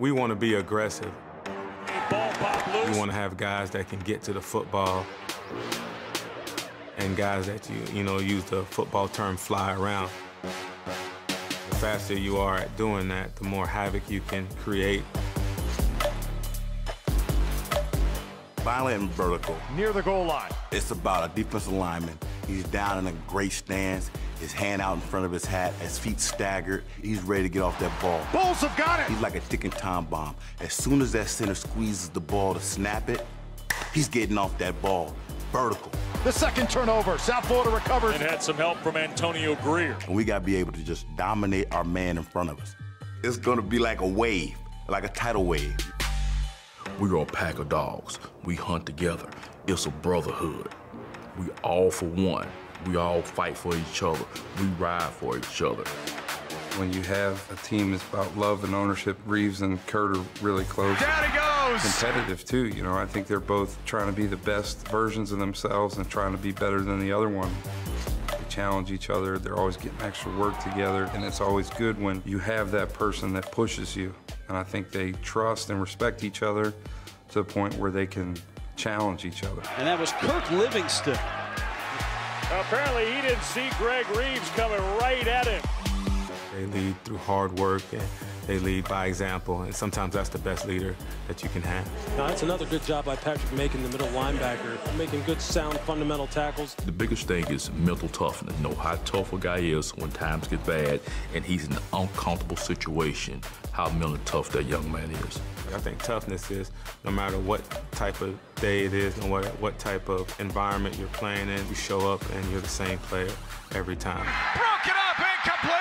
We want to be aggressive. Ball. We want to have guys that can get to the football and guys that you you know use the football term fly around. The faster you are at doing that, the more havoc you can create. Violent and vertical. Near the goal line. It's about a defensive lineman. He's down in a great stance, his hand out in front of his hat, his feet staggered. He's ready to get off that ball. Bulls have got it. He's like a ticking time bomb. As soon as that center squeezes the ball to snap it, he's getting off that ball. Vertical. The second turnover. South Florida recovers. And had some help from Antonio Grier. And we got to be able to just dominate our man in front of us. It's going to be like a wave, like a tidal wave. We're a pack of dogs. We hunt together. It's a brotherhood. We all for one. We all fight for each other. We ride for each other. When you have a team that's about love and ownership, Reaves and Kirk are really close. Down he goes. Competitive too, you know. I think they're both trying to be the best versions of themselves and trying to be better than the other one. They challenge each other. They're always getting extra work together, and it's always good when you have that person that pushes you. And I think they trust and respect each other to the point where they can challenge each other. And that was Kirk Livingston. Apparently, he didn't see Greg Reaves coming right at him. They lead through hard work and they lead by example, and sometimes that's the best leader that you can have. Now, that's another good job by Patrick Macon, the middle linebacker, making good, sound, fundamental tackles. The biggest thing is mental toughness. Know how tough a guy is when times get bad and he's in an uncomfortable situation, how mentally tough that young man is. I think toughness is no matter what type of day it is, no matter what type of environment you're playing in, you show up and you're the same player every time. Broken up, incomplete.